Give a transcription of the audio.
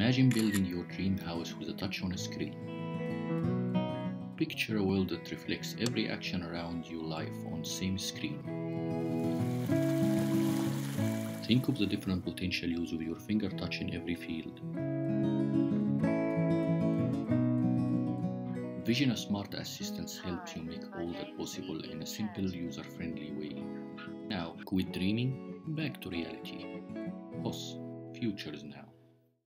Imagine building your dream house with a touch on a screen. Picture a world that reflects every action around you life on same screen. Think of the different potential use of your finger touch in every field. Vision a smart assistant helps you make all that possible in a simple user-friendly way. Now, quit dreaming, back to reality. HOS, future now.